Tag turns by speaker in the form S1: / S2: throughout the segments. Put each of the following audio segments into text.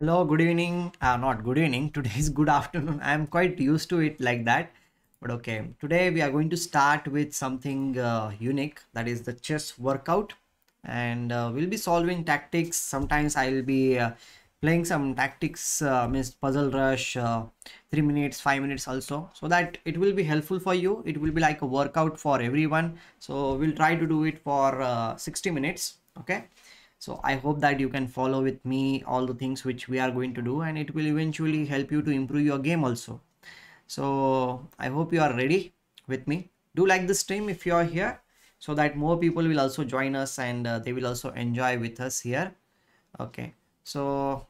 S1: Hello, good evening. Uh, not good evening. Today is good afternoon. I'm quite used to it like that. But okay, today we are going to start with something uh, unique that is the chess workout. And uh, we'll be solving tactics. Sometimes I'll be uh, playing some tactics, uh, means puzzle rush, uh, three minutes, five minutes also, so that it will be helpful for you. It will be like a workout for everyone. So we'll try to do it for uh, 60 minutes. Okay so i hope that you can follow with me all the things which we are going to do and it will eventually help you to improve your game also. So i hope you are ready with me. Do like the stream if you are here so that more people will also join us and uh, they will also enjoy with us here. Okay. So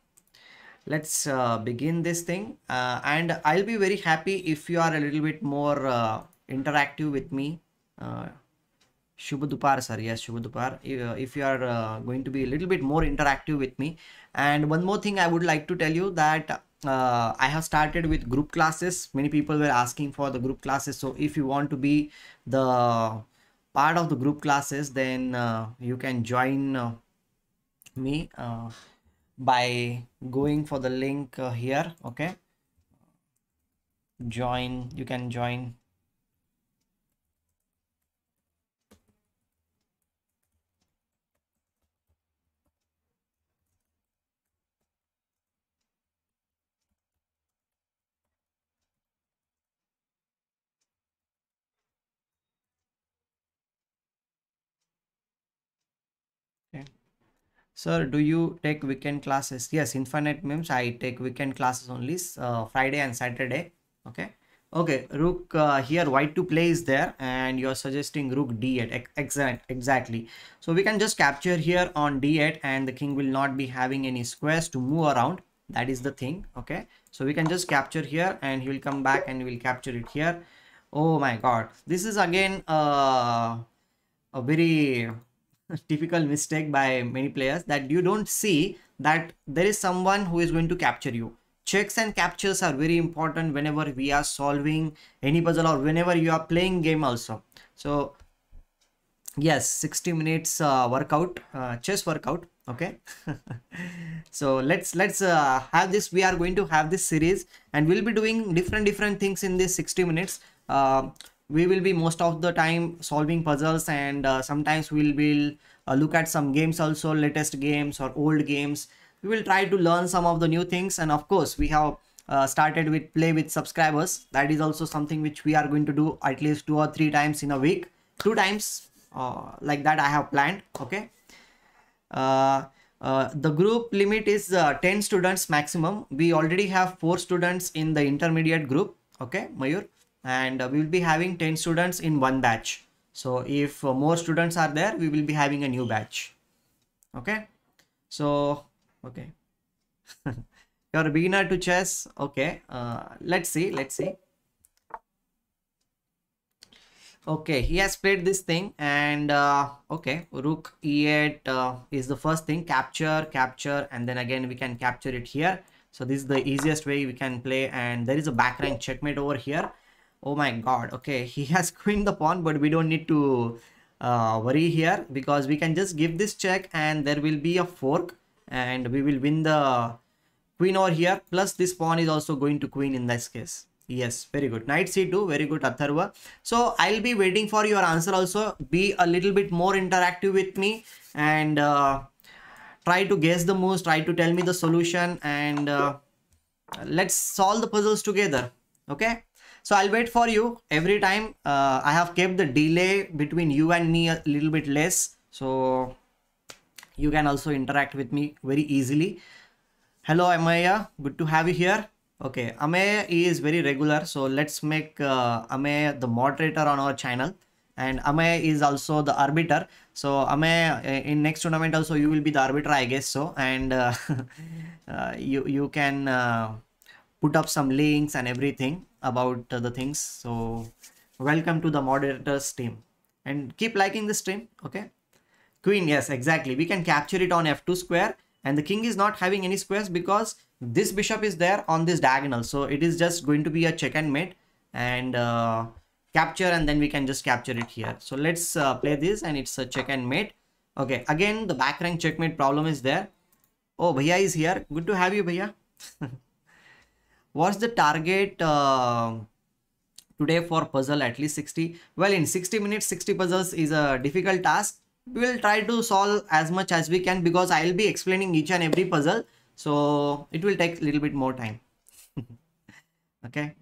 S1: let's uh, begin this thing. Uh, and i'll be very happy if you are a little bit more uh, interactive with me uh, Shubh sir. Yes, Shubh If you are uh, going to be a little bit more interactive with me. And one more thing I would like to tell you that uh, I have started with group classes. Many people were asking for the group classes. So if you want to be the part of the group classes, then uh, you can join uh, me uh, by going for the link uh, here. Okay. Join, you can join Sir, do you take weekend classes? Yes, Infinite Memes. I take weekend classes only uh, Friday and Saturday. Okay. Okay, Rook uh, here white to play is there and you're suggesting Rook D8. Exact, exactly. So we can just capture here on D8 and the king will not be having any squares to move around. That is the thing. Okay. So we can just capture here and he will come back and we will capture it here. Oh my god. This is again uh, a very typical mistake by many players that you don't see that there is someone who is going to capture you. Checks and captures are very important whenever we are solving any puzzle or whenever you are playing game also. So yes 60 minutes uh, workout uh, chess workout okay? So let's let's uh, have this we are going to have this series and we'll be doing different different things in this 60 minutes. Uh, we will be most of the time solving puzzles and uh, sometimes we'll will uh, look at some games also latest games or old games. We will try to learn some of the new things and of course we have uh, started with play with subscribers. That is also something which we are going to do at least two or three times in a week. Two times uh, like that i have planned okay? Uh, uh, the group limit is 10 students maximum. We already have four students in the intermediate group okay mayur and uh, we will be having 10 students in one batch. So if uh, more students are there we will be having a new batch. Okay? So okay. You're a beginner to chess. Okay uh, let's see let's see. Okay he has played this thing and uh, okay rook e8 uh, is the first thing. Capture capture and then again we can capture it here. So this is the easiest way we can play and there is a back rank checkmate over here oh my god okay. He has queen the pawn but we don't need to uh, worry here because we can just give this check and there will be a fork and we will win the queen over here. Plus this pawn is also going to queen in this case. Yes very good. Knight c2 very good atharva. So i'll be waiting for your answer also. Be a little bit more interactive with me and uh, try to guess the moves try to tell me the solution and uh, let's solve the puzzles together okay so I'll wait for you every time. Uh, I have kept the delay between you and me a little bit less. So you can also interact with me very easily. Hello Ameya, good to have you here. Okay, Ameya is very regular. So let's make uh, Ameya the moderator on our channel. And Ameya is also the arbiter. So Ameya, uh, in next tournament also you will be the arbiter, I guess so. And uh, uh, you, you can uh, put up some links and everything about uh, the things. So welcome to the moderators team and keep liking the stream okay? Queen yes exactly. We can capture it on f2 square. And the king is not having any squares because this bishop is there on this diagonal. So it is just going to be a check and mate. And uh, capture and then we can just capture it here. So let's uh, play this and it's a check and mate. Okay again the back rank checkmate problem is there. Oh, Bhaiya is here. Good to have you, Bhaiya. What's the target uh, today for puzzle? At least 60. Well, in 60 minutes, 60 puzzles is a difficult task. We will try to solve as much as we can because I'll be explaining each and every puzzle. So it will take a little bit more time. okay.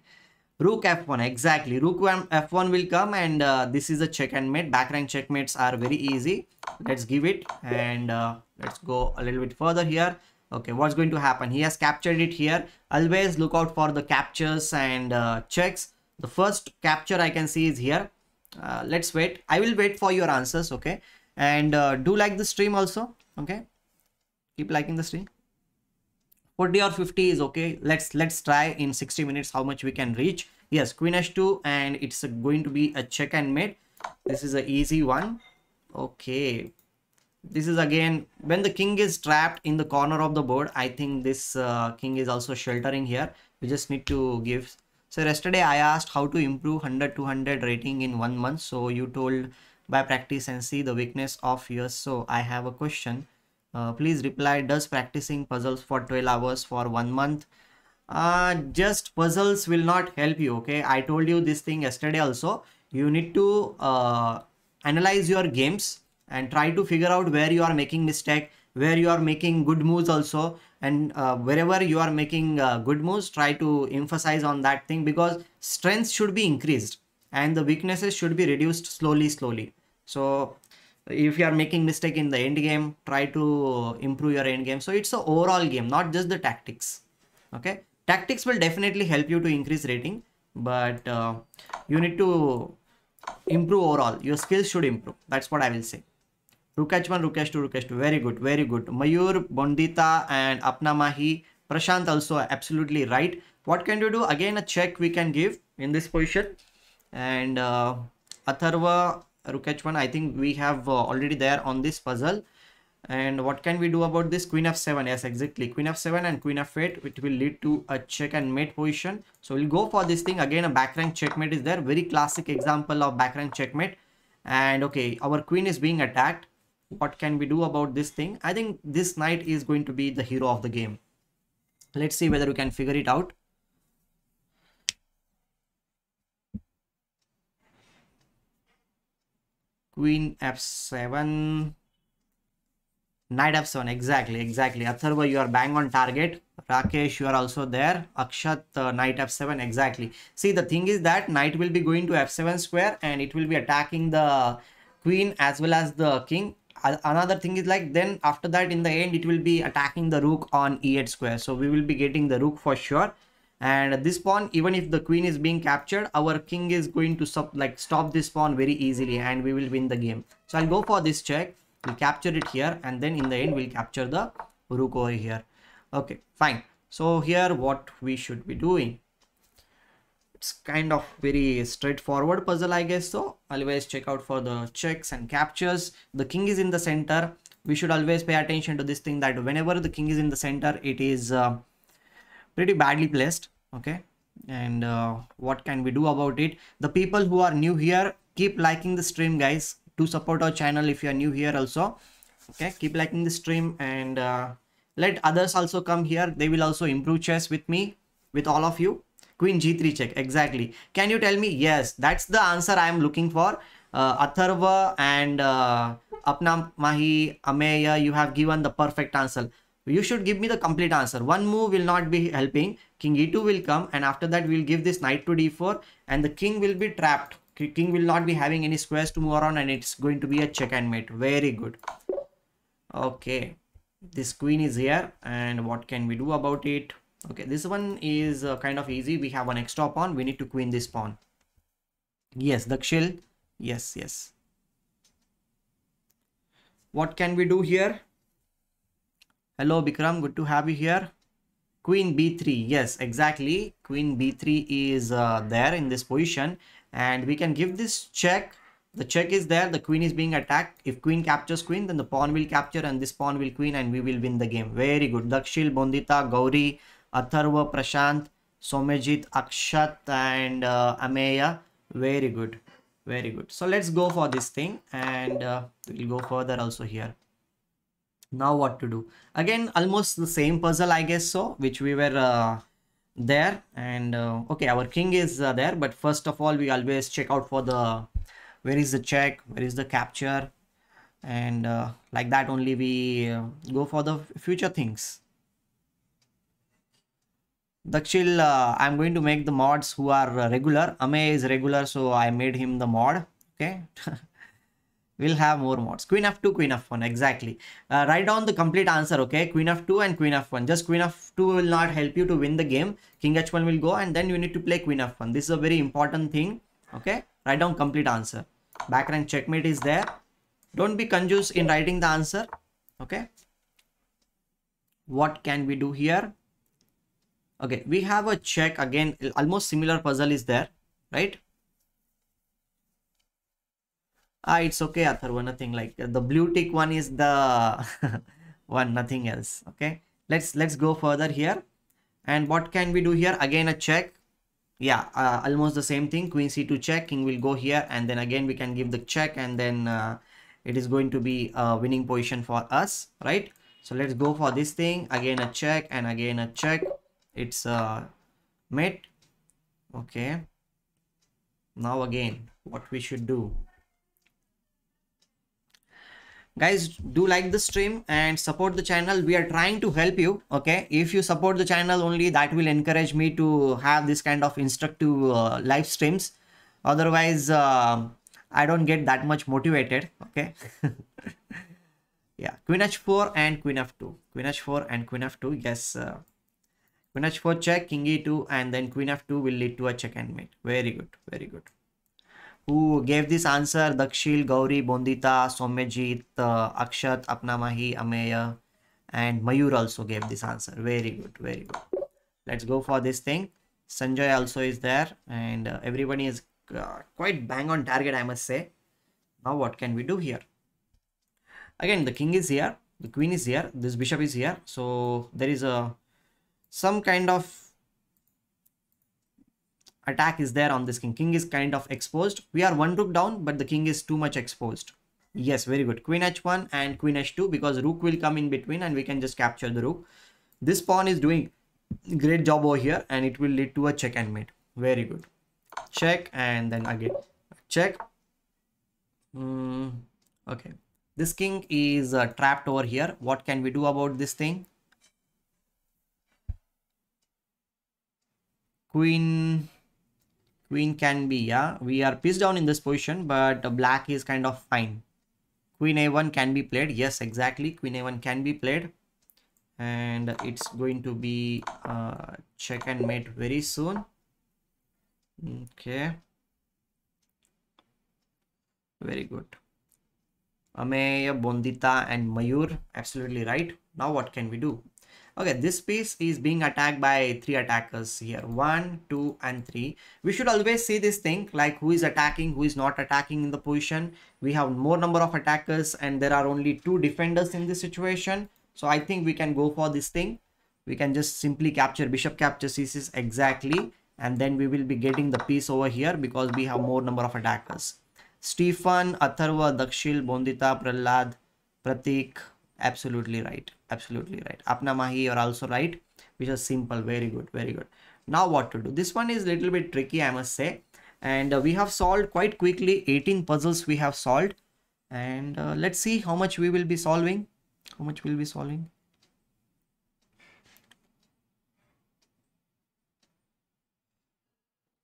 S1: Rook f1, exactly. Rook f1 will come and uh, this is a check and mate. Back rank checkmates are very easy. Let's give it and uh, let's go a little bit further here. Okay, what's going to happen? He has captured it here. Always look out for the captures and uh, checks. The first capture I can see is here. Uh, let's wait. I will wait for your answers, okay? And uh, do like the stream also, okay? Keep liking the stream. 40 or 50 is okay let's let's try in 60 minutes how much we can reach yes queen h2 and it's going to be a check and mate this is an easy one okay this is again when the king is trapped in the corner of the board i think this uh, king is also sheltering here. We just need to give. So yesterday i asked how to improve 100 200 rating in one month. So you told by practice and see the weakness of yours. So i have a question. Uh, please reply does practicing puzzles for 12 hours for one month uh, just puzzles will not help you okay? I told you this thing yesterday also. You need to uh, analyze your games and try to figure out where you are making mistake where you are making good moves also and uh, wherever you are making uh, good moves try to emphasize on that thing because strength should be increased and the weaknesses should be reduced slowly slowly. So if you are making mistake in the end game try to improve your end game. So it's a overall game not just the tactics. Okay? Tactics will definitely help you to increase rating but uh, you need to improve overall. Your skills should improve. That's what i will say rook h1 rook h2 rook h2 very good very good. Mayur bondita and apna mahi prashant also absolutely right. What can you do? Again a check we can give in this position. And uh, atharva rook h1 i think we have uh, already there on this puzzle. And what can we do about this? Queen f7 yes exactly. Queen f7 and queen f8 which will lead to a check and mate position. So we'll go for this thing. Again a back rank checkmate is there. Very classic example of back rank checkmate. And okay our queen is being attacked what can we do about this thing. I think this knight is going to be the hero of the game. Let's see whether we can figure it out. Queen f7 knight f7 exactly exactly. Atharva you are bang on target. Rakesh you are also there. Akshat uh, knight f7 exactly. See the thing is that knight will be going to f7 square and it will be attacking the queen as well as the king another thing is like then after that in the end it will be attacking the rook on e8 square. So we will be getting the rook for sure. And this pawn even if the queen is being captured our king is going to stop like stop this pawn very easily and we will win the game. So i'll go for this check. We'll capture it here and then in the end we'll capture the rook over here. Okay fine. So here what we should be doing it's kind of very straightforward puzzle i guess so always check out for the checks and captures. The king is in the center. We should always pay attention to this thing that whenever the king is in the center it is uh, pretty badly placed okay? And uh, what can we do about it? The people who are new here keep liking the stream guys to support our channel if you are new here also okay? Keep liking the stream and uh, let others also come here. They will also improve chess with me with all of you queen g3 check exactly. Can you tell me? Yes that's the answer i am looking for. Uh, atharva and uh, apna mahi ameya you have given the perfect answer. You should give me the complete answer. One move will not be helping. King e2 will come and after that we'll give this knight to d4 and the king will be trapped. King will not be having any squares to move around and it's going to be a check and mate. Very good. Okay. This queen is here and what can we do about it okay this one is uh, kind of easy we have an extra pawn we need to queen this pawn yes dakshil yes yes what can we do here Hello Bikram, good to have you here. Queen b3, yes, exactly. Queen b3 is uh, there in this position and we can give this check. The check is there, the queen is being attacked. If queen captures queen, then the pawn will capture and this pawn will queen and we will win the game. Very good. Dakshil, Bondita, Gauri, Atharva, Prashant, Somajit, Akshat and uh, Ameya. Very good. Very good. So let's go for this thing and uh, we'll go further also here now what to do again almost the same puzzle i guess so which we were uh, there and uh, okay our king is uh, there but first of all we always check out for the where is the check where is the capture and uh, like that only we go for the future things Dakshil, uh, I'm going to make the mods who are uh, regular. Ame is regular, so I made him the mod. Okay. we'll have more mods. Queen f2 queen f1 exactly. Uh, write down the complete answer okay? Queen f2 and queen f1 just queen f2 will not help you to win the game. King h1 will go and then you need to play queen f1 this is a very important thing okay? Write down complete answer. Back rank checkmate is there. Don't be confused in writing the answer okay? What can we do here okay we have a check again. Almost similar puzzle is there right? Ah it's okay atharva nothing like the blue tick one is the one nothing else. Okay let's let's go further here. And what can we do here? Again a check. Yeah uh, almost the same thing. Queen c2 check. King will go here. And then again we can give the check. And then uh, it is going to be a winning position for us right? So let's go for this thing. Again a check. And again a check it's a uh, mate okay. Now again what we should do. Guys do like the stream and support the channel. We are trying to help you okay? If you support the channel only that will encourage me to have this kind of instructive uh, live streams. Otherwise uh, i don't get that much motivated okay? Yeah. Queen h4 and queen f2 queen h4 and queen f2 yes uh, queen h4 check king e2 and then queen f2 will lead to a check and mate very good very good who gave this answer Dakshil, Gauri, Bondita, Somyajit, uh, Akshat, Apnamahi, Ameya, and Mayur also gave this answer. Very good, very good. Let's go for this thing. Sanjay also is there, and uh, everybody is uh, quite bang on target, I must say. Now, what can we do here? Again, the king is here, the queen is here, this bishop is here. So, there is a some kind of attack is there on this king. King is kind of exposed. We are one rook down, but the king is too much exposed. Yes, very good. Queen h1 and queen h2 because rook will come in between and we can just capture the rook. This pawn is doing great job over here and it will lead to a check and mate. Very good. Check and then again check. Mm, okay. This king is uh, trapped over here. What can we do about this thing? Queen queen can be yeah. We are pieced down in this position but black is kind of fine. Queen a1 can be played. Yes exactly. Queen a1 can be played. And it's going to be uh, check and mate very soon. Okay. Very good. Ameya, Bondita and Mayur. Absolutely right. Now what can we do okay this piece is being attacked by three attackers here. One two and three. We should always see this thing like who is attacking who is not attacking in the position. We have more number of attackers and there are only two defenders in this situation. So i think we can go for this thing. We can just simply capture bishop capture c6 exactly and then we will be getting the piece over here because we have more number of attackers. Stephen atharva dakshil bondita prahlad pratik absolutely right absolutely right. Apna mahi are also right which is simple very good very good. Now what to do? This one is a little bit tricky i must say. And uh, we have solved quite quickly 18 puzzles we have solved. And uh, let's see how much we will be solving. How much we'll be solving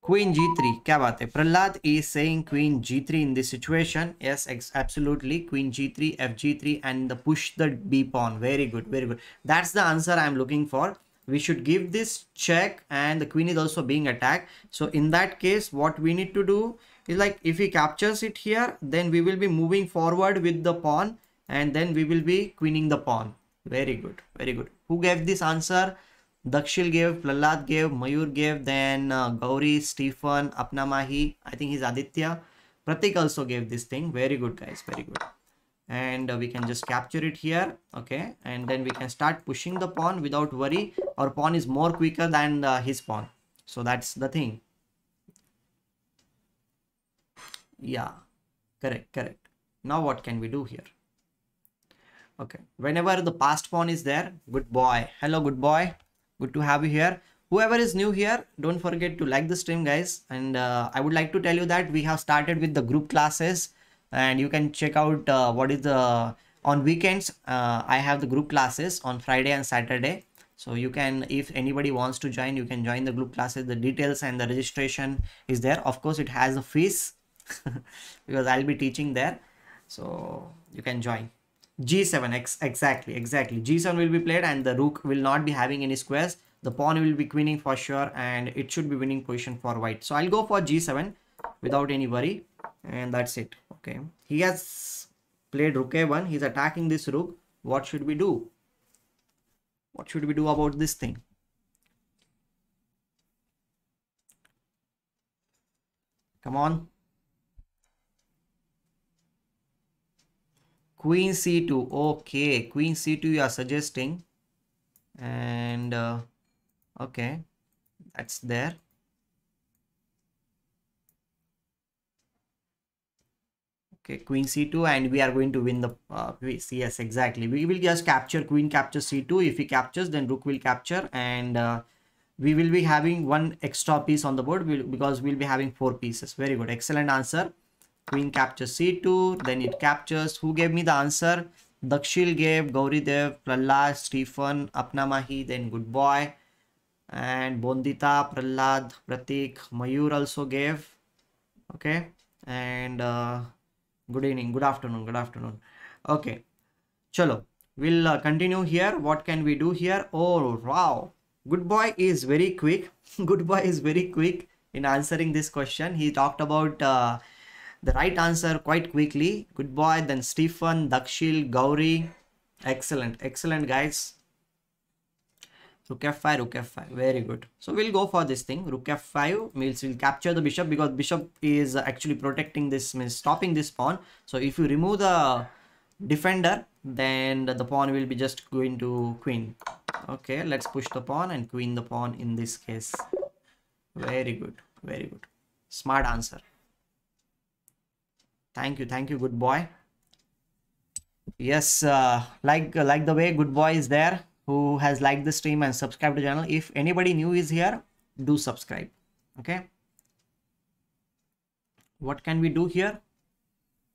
S1: Queen g3. Kya baat hai? Prahlad is saying queen g3 in this situation. Yes, absolutely. Queen g3, fg3 and the push the b pawn. Very good, very good. That's the answer I'm looking for. We should give this check and the queen is also being attacked. So in that case, what we need to do is like if he captures it here, then we will be moving forward with the pawn and then we will be queening the pawn. Very good, very good. Who gave this answer? Dakshil gave, Prahlad gave, Mayur gave, then uh, Gauri, Stephen, Apna Mahi, I think he's Aditya. Pratik also gave this thing. Very good, guys. Very good. And uh, we can just capture it here. Okay. And then we can start pushing the pawn without worry. Our pawn is more quicker than uh, his pawn. So that's the thing. Yeah. Correct. Correct. Now what can we do here? Okay. Whenever the passed pawn is there, good boy. Hello, good boy. Good to have you here. Whoever is new here, don't forget to like the stream, guys. And uh, I would like to tell you that we have started with the group classes. And you can check out uh, what is the on weekends uh, i have the group classes on friday and saturday. So you can if anybody wants to join you can join the group classes. The details and the registration is there. Of course it has a fees because i'll be teaching there. So you can join g7 ex exactly exactly. G7 will be played and the rook will not be having any squares. The pawn will be queening for sure and it should be winning position for white. So i'll go for g7 without any worry and that's it okay. He has played rook a1 he's attacking this rook. What should we do? What should we do about this thing? Come on queen c2 okay queen c2 you are suggesting. And uh, okay that's there. Okay queen c2 and we are going to win the uh, yes exactly. We will just capture queen capture c2 if he captures then rook will capture and uh, we will be having one extra piece on the board. Because we'll be having four pieces. Very good. Excellent answer queen captures c2 then it captures who gave me the answer? Dakshil gave gauri dev prahlad stephen apna mahi then good boy. And bondita prahlad pratik mayur also gave. Okay? And uh, good evening good afternoon good afternoon. Okay. Chalo we'll uh, continue here. What can we do here? Oh wow. Good boy is very quick. Good boy is very quick in answering this question. He talked about uh, the right answer quite quickly. Good boy. Then stephen dakshil gauri. Excellent. Excellent guys. Rook f5 rook f5 very good. So we'll go for this thing. Rook f5 means we'll capture the bishop because bishop is actually protecting this means stopping this pawn. So if you remove the defender then the pawn will be just going to queen. Okay let's push the pawn and queen the pawn in this case. Very good. Very good. Smart answer thank you thank you good boy yes uh, like like the way good boy is there who has liked the stream and subscribed to the channel. If anybody new is here, do subscribe. Okay. What can we do here?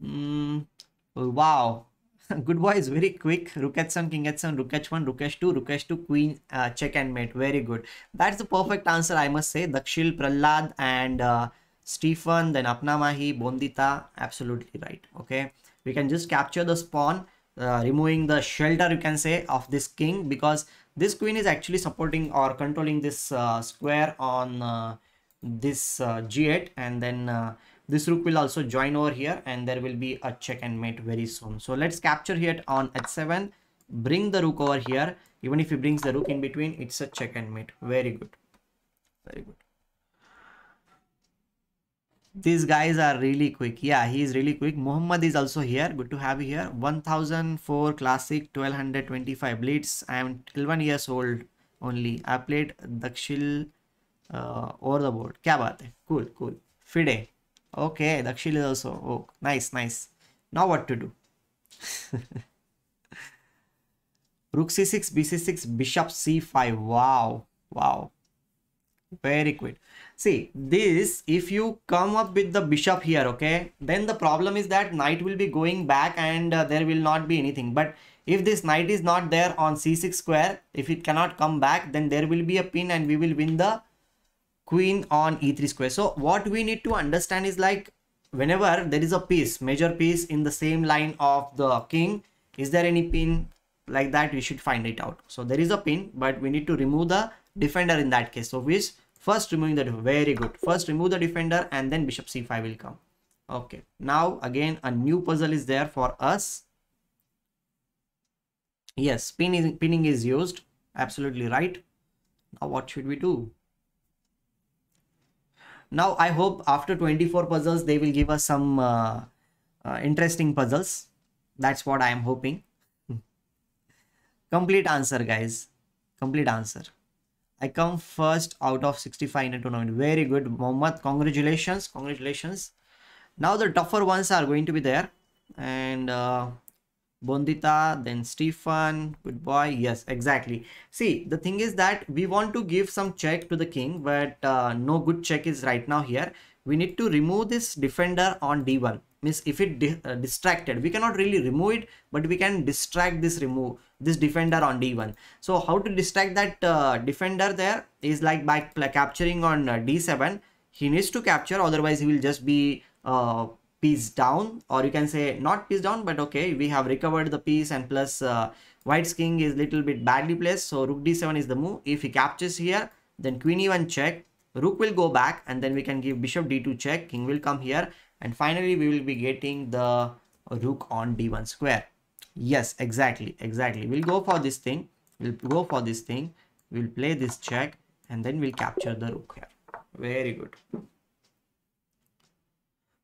S1: Mm, wow. Good boy is very quick. Rook h7, king h7, rook h1, rook h2, rook h2, queen, uh, check and mate. Very good. That's the perfect answer, I must say. Dakshil, Prahlad and uh, Stephen, then Apna Mahi, Bondita. Absolutely right. Okay. We can just capture the spawn, uh, removing the shelter you can say of this king because this queen is actually supporting or controlling this uh, square on uh, this uh, g8 and then uh, this rook will also join over here and there will be a check and mate very soon so let's capture here on h7 bring the rook over here even if he brings the rook in between it's a check and mate very good very good these guys are really quick. Yeah he is really quick. Muhammad is also here. Good to have you here. 1004 classic 1225 blitz i am 11 years old only. I played dakshil uh, over the board. Kya baat hai? Cool cool. Fide. Okay dakshil is also. Oh nice nice. Now what to do? Rook c6 bc6 bishop c5 wow wow. Very quick see this if you come up with the bishop here okay then the problem is that knight will be going back and uh, there will not be anything. But if this knight is not there on c6 square if it cannot come back then there will be a pin and we will win the queen on e3 square. So what we need to understand is like whenever there is a piece major piece in the same line of the king is there any pin? Like that we should find it out. So there is a pin but we need to remove the defender in that case. So which First removing the very good. First remove the defender and then bishop c5 will come. Okay. Now again a new puzzle is there for us. Yes, pinning, pinning is used. Absolutely right. Now what should we do? Now I hope after 24 puzzles they will give us some uh, uh, interesting puzzles. That's what I am hoping. Complete answer guys. Complete answer. I come first out of 65 in a tournament. Very good, Mohammad. Congratulations. Congratulations. Now the tougher ones are going to be there. And uh, Bondita, then Stefan, good boy. Yes, exactly. See, the thing is that we want to give some check to the king, but uh, no good check is right now here. We need to remove this defender on d1. Means if it di uh, distracted, we cannot really remove it, but we can distract this remove this defender on d1. So how to distract that uh, defender there is like by capturing on uh, d7. He needs to capture, otherwise he will just be uh, piece down or you can say not piece down but okay we have recovered the piece and plus uh, white's king is little bit badly placed. So rook d7 is the move. If he captures here then queen e1 check. Rook will go back and then we can give bishop d2 check. King will come here. And finally we will be getting the rook on d1 square yes exactly exactly. We'll go for this thing. We'll go for this thing. We'll play this check and then we'll capture the rook here. Very good.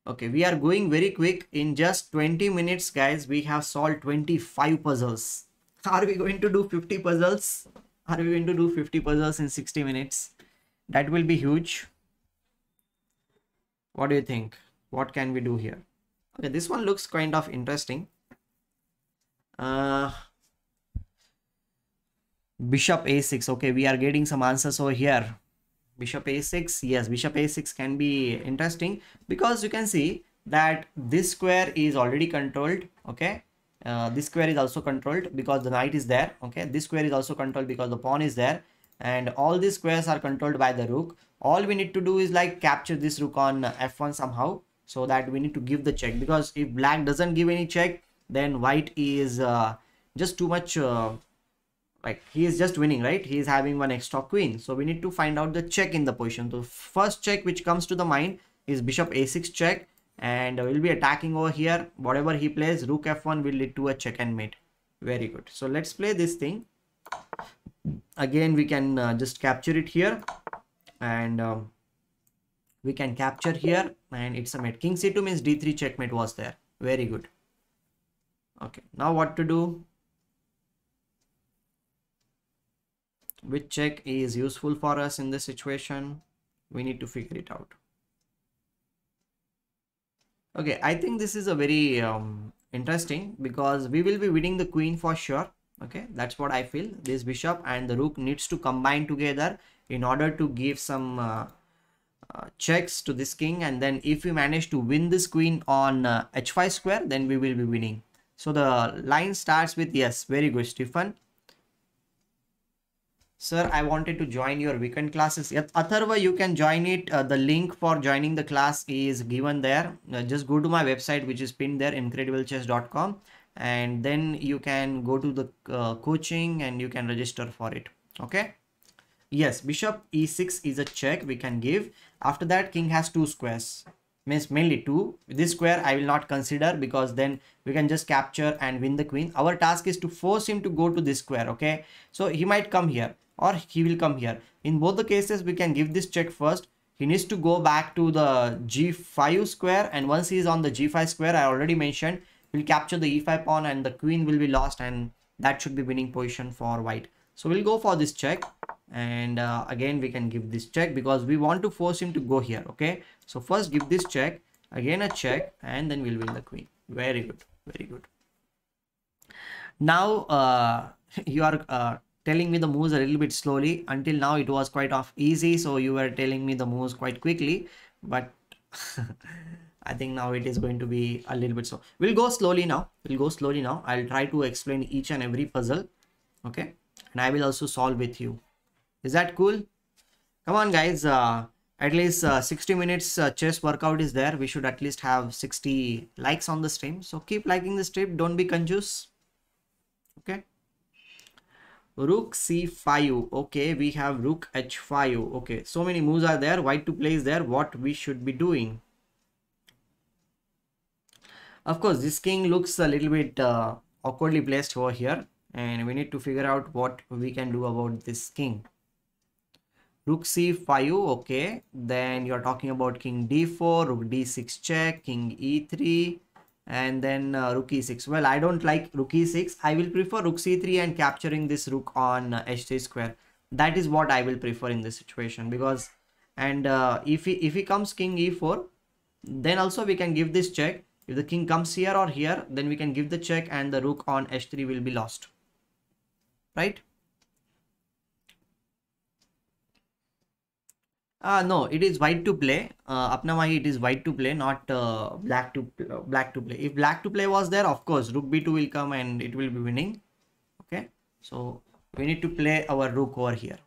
S1: Okay we are going very quick. In just 20 minutes guys we have solved 25 puzzles. Are we going to do 50 puzzles? Are we going to do 50 puzzles in 60 minutes? That will be huge. What do you think? What can we do here? Okay this one looks kind of interesting uh bishop a6 okay we are getting some answers over here. Bishop a6 yes bishop a6 can be interesting because you can see that this square is already controlled okay? Uh, this square is also controlled because the knight is there okay? This square is also controlled because the pawn is there. And all these squares are controlled by the rook. All we need to do is like capture this rook on f1 somehow so that we need to give the check because if black doesn't give any check then white is uh, just too much uh, like he is just winning right? He is having one extra queen. So we need to find out the check in the position. The first check which comes to the mind is bishop a6 check. And we'll be attacking over here. Whatever he plays rook f1 will lead to a check and mate. Very good. So let's play this thing. Again we can uh, just capture it here. And um, we can capture here. And it's a mate. King c2 means d3 checkmate was there. Very good okay. Now what to do? Which check is useful for us in this situation? We need to figure it out. Okay i think this is a very um, interesting because we will be winning the queen for sure. Okay that's what i feel. This bishop and the rook needs to combine together in order to give some uh, uh, checks to this king. And then if we manage to win this queen on uh, h5 square then we will be winning so the line starts with yes. Very good stefan sir i wanted to join your weekend classes. At atharva you can join it. Uh, the link for joining the class is given there. Uh, just go to my website which is pinned there incrediblechess.com and then you can go to the uh, coaching and you can register for it. Okay? Yes bishop e6 is a check we can give. After that king has two squares means mainly two. This square i will not consider because then we can just capture and win the queen. Our task is to force him to go to this square okay? So he might come here or he will come here. In both the cases we can give this check first. He needs to go back to the g5 square and once he is on the g5 square i already mentioned we'll capture the e5 pawn and the queen will be lost and that should be winning position for white. So we'll go for this check and uh, again we can give this check because we want to force him to go here okay so first give this check again a check and then we'll win the queen very good very good now uh, you are uh, telling me the moves a little bit slowly until now it was quite off easy so you were telling me the moves quite quickly but I think now it is going to be a little bit slow. We'll go slowly now. We'll go slowly now. I'll try to explain each and every puzzle. Okay. And I will also solve with you. Is that cool? Come on guys. Uh, at least uh, 60 minutes uh, chess workout is there. We should at least have 60 likes on the stream. So keep liking the stream. Don't be confused. Okay rook c5 okay we have rook h5 okay so many moves are there white to play is there what we should be doing of course this king looks a little bit uh, awkwardly placed over here and we need to figure out what we can do about this king rook c5 okay. Then you're talking about king d4 rook d6 check king e3 and then uh, rook e6 well i don't like rook e6 i will prefer rook c3 and capturing this rook on uh, h3 square. That is what i will prefer in this situation because and uh, if he if he comes king e4 then also we can give this check. If the king comes here or here then we can give the check and the rook on h3 will be lost. Right uh, no it is white to play. Uh, apna mahi it is white to play not uh, black to uh, black to play. If black to play was there of course rook b2 will come and it will be winning. Okay? So we need to play our rook over here.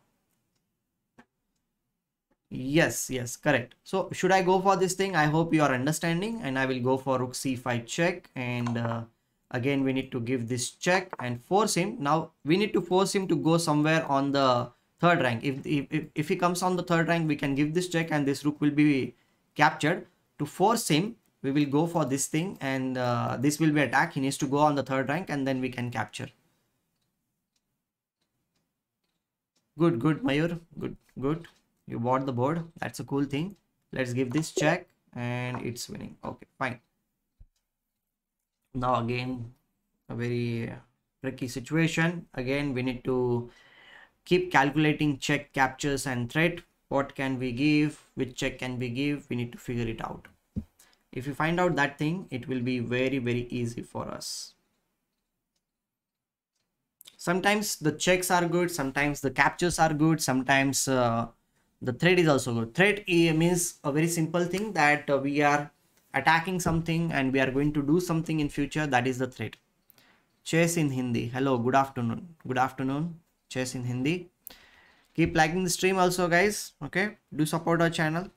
S1: Yes yes correct. So should i go for this thing? I hope you are understanding and i will go for rook c5 check and uh, again we need to give this check and force him. Now we need to force him to go somewhere on the third rank. If if, if he comes on the third rank we can give this check and this rook will be captured. To force him we will go for this thing and uh, this will be attack. He needs to go on the third rank and then we can capture. Good good mayur. Good good. You bought the board. That's a cool thing. Let's give this check and it's winning. Okay fine. Now again a very tricky situation. Again we need to keep calculating check captures and threat. What can we give? Which check can we give? We need to figure it out. If you find out that thing it will be very very easy for us. Sometimes the checks are good sometimes the captures are good sometimes uh, the threat is also good. Threat means a very simple thing that uh, we are attacking something and we are going to do something in future that is the threat. Chess in hindi. Hello good afternoon. Good afternoon chess in hindi. Keep liking the stream also guys. Okay? Do support our channel.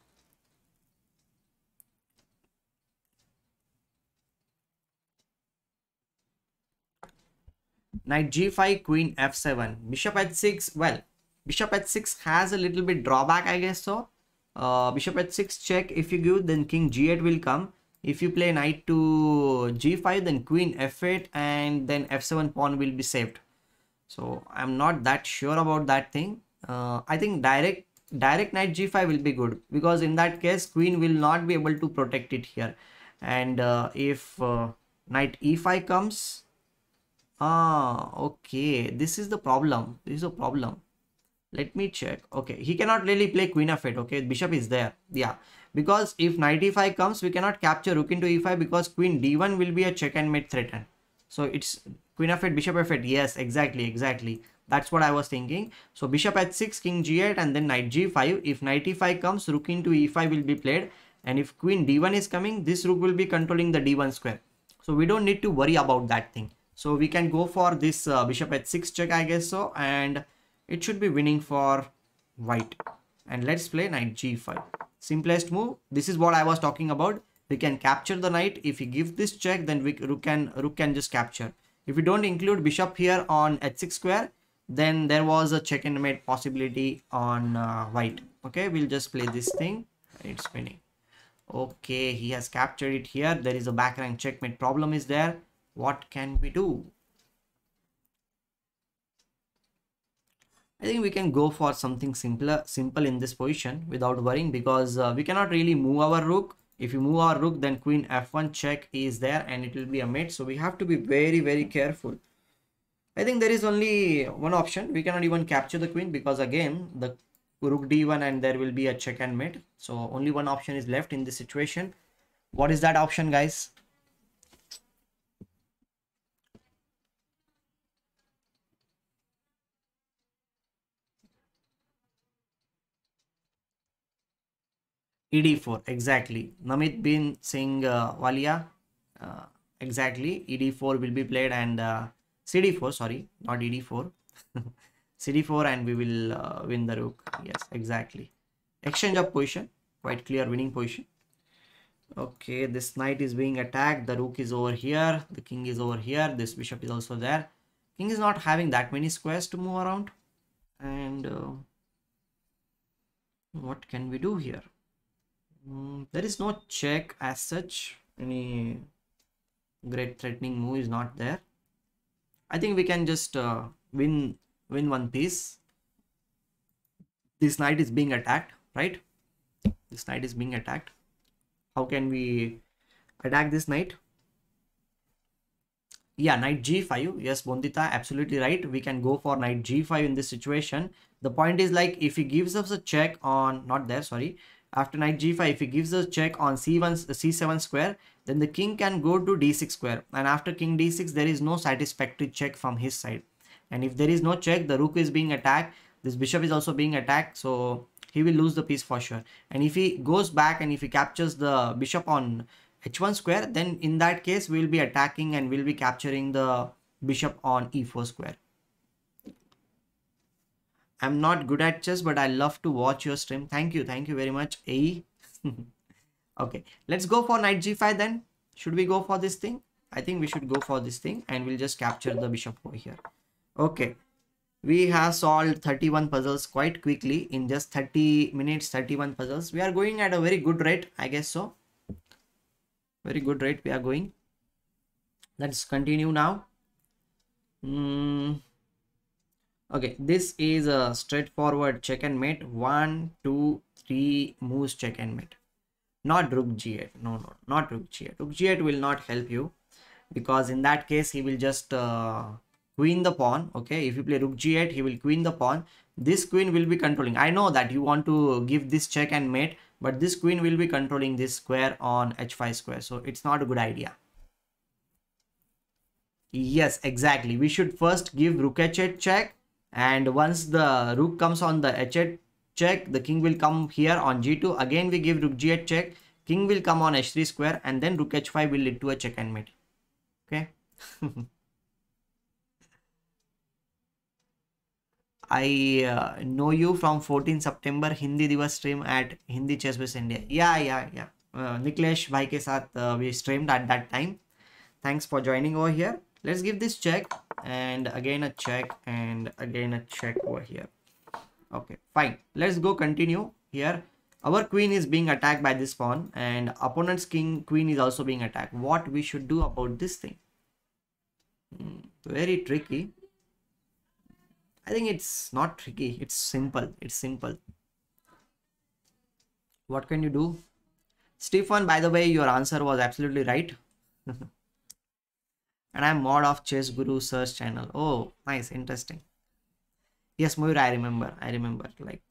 S1: Knight g5 queen f7 bishop h6 well bishop h6 has a little bit drawback i guess so. Uh, bishop h6 check if you give then king g8 will come. If you play knight to g5 then queen f8 and then f7 pawn will be saved so i'm not that sure about that thing. Uh, i think direct direct knight g5 will be good because in that case queen will not be able to protect it here. And uh, if uh, knight e5 comes ah okay this is the problem. This is a problem. Let me check. Okay he cannot really play queen of it okay? Bishop is there yeah. Because if knight e5 comes we cannot capture rook into e5 because queen d1 will be a check and mate threatened so it's queen f8 bishop f8 yes exactly exactly. That's what i was thinking. So bishop h6 king g8 and then knight g5 if knight e5 comes rook into e5 will be played. And if queen d1 is coming this rook will be controlling the d1 square. So we don't need to worry about that thing. So we can go for this uh, bishop h6 check i guess so. And it should be winning for white. And let's play knight g5 simplest move. This is what i was talking about. We can capture the knight. If we give this check then we rook can rook can just capture if we don't include bishop here on h6 square then there was a check and mate possibility on uh, white. Okay we'll just play this thing. It's winning. Okay he has captured it here. There is a back rank checkmate problem is there. What can we do? I think we can go for something simpler, simple in this position without worrying because uh, we cannot really move our rook. If you move our rook, then queen f1 check is there and it will be a mate. So we have to be very, very careful. I think there is only one option. We cannot even capture the queen because again, the rook d1 and there will be a check and mate. So only one option is left in this situation. What is that option, guys? Ed4 exactly. Namit bin singh uh, walia uh, exactly. Ed4 will be played and uh, cd4 sorry not ed4 cd4 and we will uh, win the rook. Yes exactly. Exchange of position quite clear winning position. Okay this knight is being attacked. The rook is over here. The king is over here. This bishop is also there. King is not having that many squares to move around. And uh, what can we do here Mm, there is no check as such. Any great threatening move is not there. I think we can just uh, win win one piece. This knight is being attacked, right? This knight is being attacked. How can we attack this knight? Yeah, knight g5. Yes, Bondita, absolutely right. We can go for knight g5 in this situation. The point is like if he gives us a check on, not there, sorry after knight g5 if he gives a check on c1 c7 square then the king can go to d6 square. And after king d6 there is no satisfactory check from his side. And if there is no check the rook is being attacked. This bishop is also being attacked. So he will lose the piece for sure. And if he goes back and if he captures the bishop on h1 square then in that case we will be attacking and we'll be capturing the bishop on e4 square i'm not good at chess but i love to watch your stream. Thank you. Thank you very much a. Okay let's go for knight g5 then. Should we go for this thing? I think we should go for this thing and we'll just capture the bishop over here. Okay we have solved 31 puzzles quite quickly. In just 30 minutes 31 puzzles. We are going at a very good rate i guess so. Very good rate we are going. Let's continue now. Mm. Okay this is a straightforward check and mate. One two three moves check and mate. Not rook g8 no no not rook g8 rook g8 will not help you because in that case he will just uh, queen the pawn. Okay if you play rook g8 he will queen the pawn. This queen will be controlling. I know that you want to give this check and mate but this queen will be controlling this square on h5 square. So it's not a good idea. Yes exactly. We should first give rook h8 check and once the rook comes on the h8 check the king will come here on g2 again we give rook g8 check king will come on h3 square and then rook h5 will lead to a check and mate okay I uh, know you from 14 September Hindi Divas stream at Hindi ChessBase India. Yeah, yeah, yeah. Uh, Niklesh bhai ke saath uh, we streamed at that time. Thanks for joining over here. Let's give this check and again a check and again a check over here. Okay, fine. Let's go continue here. Our queen is being attacked by this pawn and opponent's king queen is also being attacked. What we should do about this thing? Hmm, very tricky I think it's not tricky. It's simple. It's simple. What can you do? stefan by the way, your answer was absolutely right. and I'm mod of Chess Guru search channel. Oh, nice. Interesting. Yes, Moira, I remember. I remember. Like,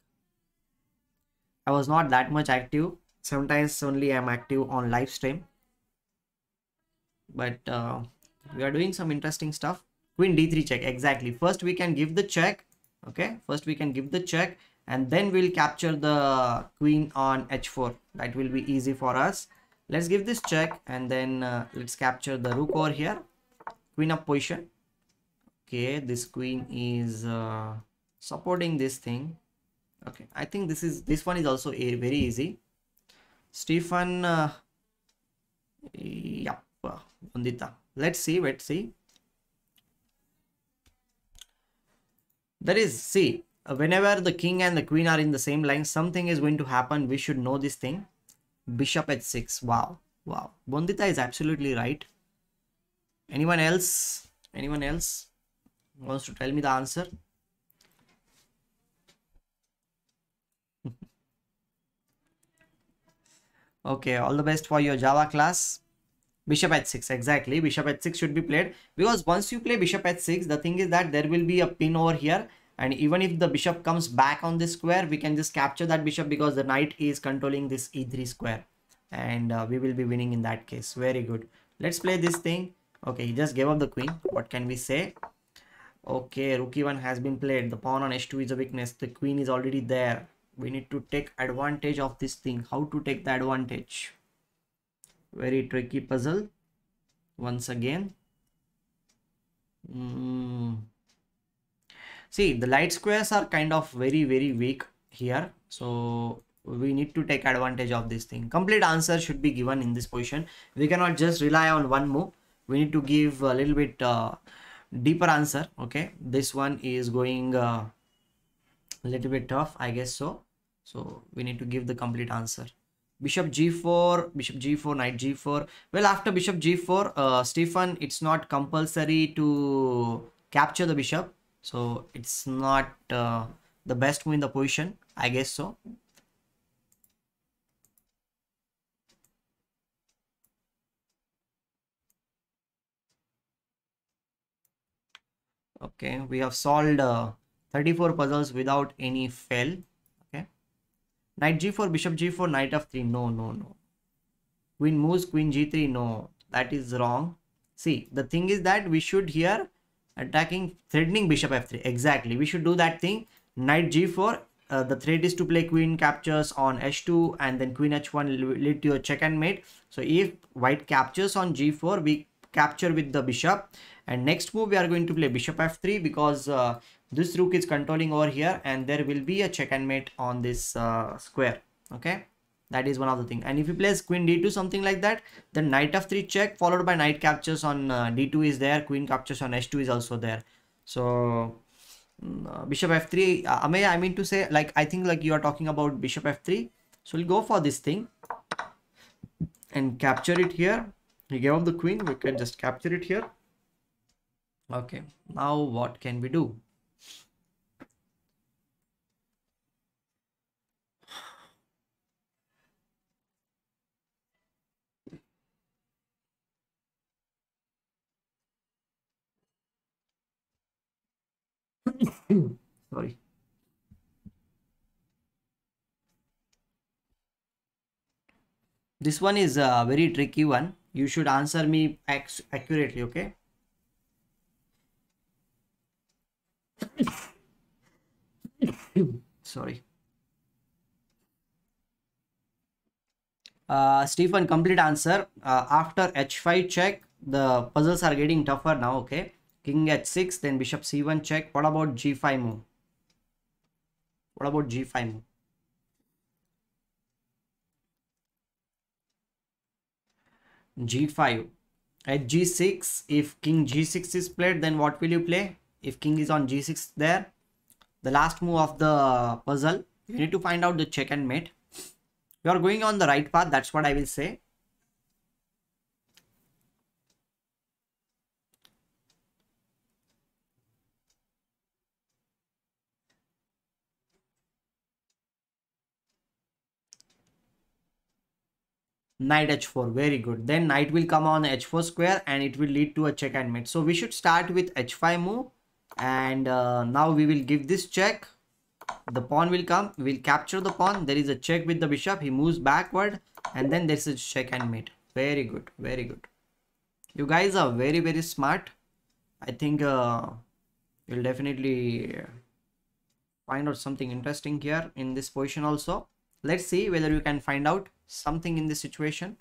S1: I was not that much active. Sometimes only I'm active on live stream. But uh, we are doing some interesting stuff queen d3 check exactly first we can give the check okay first we can give the check and then we'll capture the queen on h4 that will be easy for us let's give this check and then uh, let's capture the rook over here queen up position okay this queen is uh, supporting this thing okay i think this is this one is also a very easy stephen uh, yep Undita. let's see let's see That is, see, whenever the king and the queen are in the same line, something is going to happen. We should know this thing. Bishop h6 Wow. Wow. Bondita is absolutely right. Anyone else? Anyone else wants to tell me the answer? okay, all the best for your Java class. Bishop h6, exactly. Bishop h6 should be played because once you play bishop h6, the thing is that there will be a pin over here and even if the bishop comes back on this square, we can just capture that bishop because the knight is controlling this e3 square and uh, we will be winning in that case. Very good. Let's play this thing. Okay, he just gave up the queen. What can we say? Okay, rook e1 has been played. The pawn on h2 is a weakness. The queen is already there. We need to take advantage of this thing. How to take the advantage? very tricky puzzle once again mm. see the light squares are kind of very very weak here so we need to take advantage of this thing complete answer should be given in this position we cannot just rely on one move we need to give a little bit uh, deeper answer okay? This one is going uh, a little bit tough i guess so. So we need to give the complete answer. Bishop g4 bishop g4 knight g4 well after bishop g4 uh, stephen it's not compulsory to capture the bishop. So it's not uh, the best move in the position i guess so okay we have solved uh, 34 puzzles without any fail. Okay, knight g4 bishop g4 knight f3 no no no. Queen moves queen g3 no that is wrong. See the thing is that we should here attacking threatening bishop f3 exactly. We should do that thing. Knight g4 uh, the threat is to play queen captures on h2 and then queen h1 lead to a check and mate. So if white captures on g4 we capture with the bishop. And next move we are going to play bishop f3 because uh, this rook is controlling over here and there will be a check and mate on this uh, square. Okay? That is one of the thing. And if you place queen d2 something like that then knight f3 check followed by knight captures on uh, d2 is there queen captures on h2 is also there. So mm, uh, bishop f3 uh, i mean to say like i think like you are talking about bishop f3 so we'll go for this thing and capture it here he gave up the queen. We can just capture it here. Okay. Now what can we do? Sorry. This one is a very tricky one you should answer me accurately okay? Sorry. Uh, Stephen complete answer. Uh, after h5 check the puzzles are getting tougher now okay? King h6 then bishop c1 check. What about g5 move? What about g5 move g5 at g6 if king g6 is played then what will you play? If king is on g6 there the last move of the puzzle you need to find out the check and mate. You are going on the right path that's what i will say knight h4 very good. Then knight will come on h4 square and it will lead to a check and mate so we should start with h5 move and uh, now we will give this check. The pawn will come we'll capture the pawn. There is a check with the bishop. He moves backward and then there's a check and mate very good very good. You guys are very very smart. I think uh, you'll definitely find out something interesting here in this position also. Let's see whether you can find out something in this situation.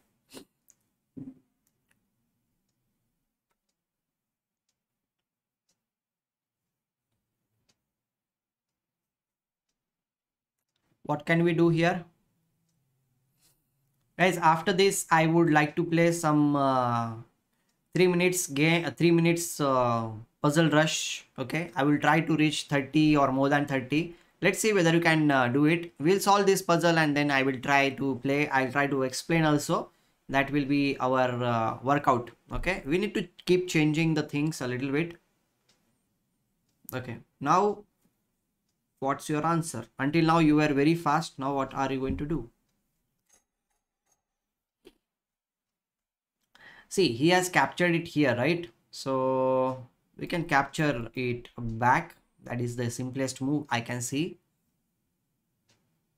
S1: What can we do here? Guys after this i would like to play some uh, three minutes game uh, three minutes uh, puzzle rush okay? I will try to reach 30 or more than 30 let's see whether you can uh, do it. We'll solve this puzzle and then i will try to play i'll try to explain also. That will be our uh, workout okay? We need to keep changing the things a little bit. Okay now what's your answer? Until now you were very fast now what are you going to do? See he has captured it here right? So we can capture it back that is the simplest move i can see.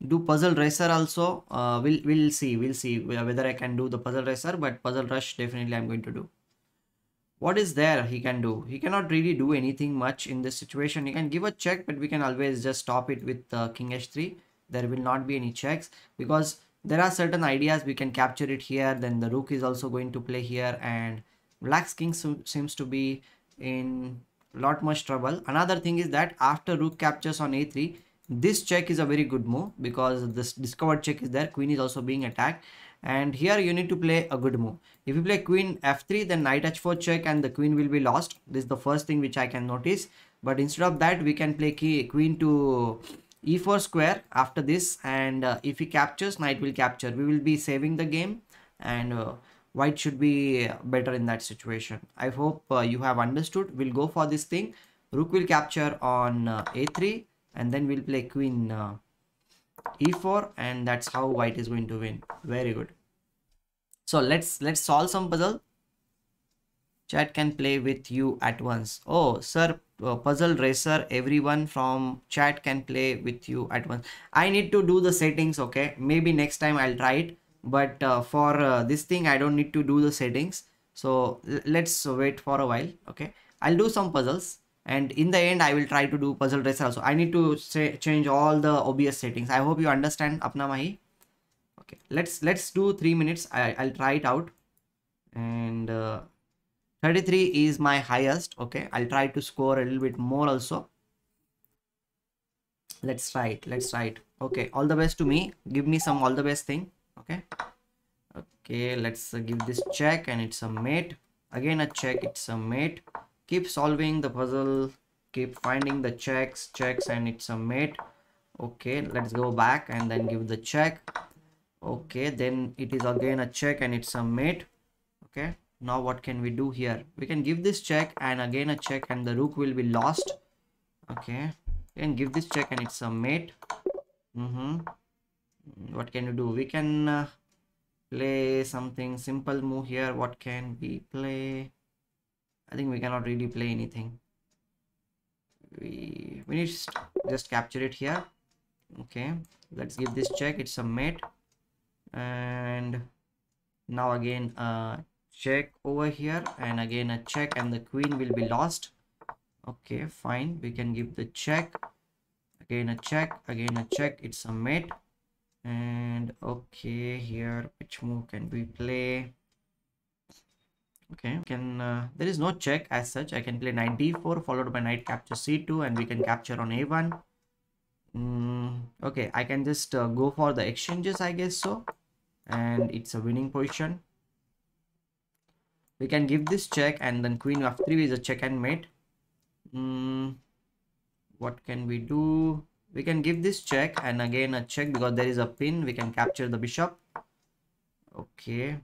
S1: Do puzzle racer also uh, we'll we'll see we'll see whether i can do the puzzle racer but puzzle rush definitely i'm going to do. What is there he can do? He cannot really do anything much in this situation. He can give a check but we can always just stop it with uh, king h3 there will not be any checks because there are certain ideas we can capture it here then the rook is also going to play here and black's king seems to be in lot much trouble. Another thing is that after rook captures on a3 this check is a very good move because this discovered check is there. Queen is also being attacked. And here you need to play a good move. If you play queen f3 then knight h4 check and the queen will be lost. This is the first thing which i can notice. But instead of that we can play queen to e4 square after this. And uh, if he captures knight will capture. We will be saving the game. And uh, white should be better in that situation? I hope uh, you have understood. We'll go for this thing. Rook will capture on uh, a3 and then we'll play queen uh, e4 and that's how white is going to win. Very good. So let's let's solve some puzzle. Chat can play with you at once. Oh sir uh, puzzle racer everyone from chat can play with you at once. I need to do the settings okay? Maybe next time i'll try it but uh, for uh, this thing i don't need to do the settings. So let's wait for a while okay? I'll do some puzzles and in the end i will try to do puzzle racer also. I need to say, change all the obs settings. I hope you understand apna mahi. Okay let's let's do three minutes. I, i'll try it out. And uh, 33 is my highest okay? I'll try to score a little bit more also. Let's try it let's try it. Okay all the best to me. Give me some all the best thing okay. Okay let's give this check and it's a mate. Again a check it's a mate. Keep solving the puzzle. Keep finding the checks checks and it's a mate. Okay let's go back and then give the check. Okay then it is again a check and it's a mate. Okay now what can we do here? We can give this check and again a check and the rook will be lost. Okay and give this check and it's a mate. Mm -hmm. What can you do? We can uh, play something simple move here. What can we play? I think we cannot really play anything. We we need just capture it here. Okay let's give this check. It's a mate. And now again uh check over here. And again a check and the queen will be lost. Okay fine. We can give the check. Again a check. Again a check. It's a mate and okay here which move can we play? Okay can uh, there is no check as such. I can play knight d4 followed by knight capture c2 and we can capture on a1 mm, okay i can just uh, go for the exchanges i guess so. And it's a winning position. We can give this check and then queen f3 is a check and mate. Mm, what can we do we can give this check and again a check because there is a pin. We can capture the bishop. Okay.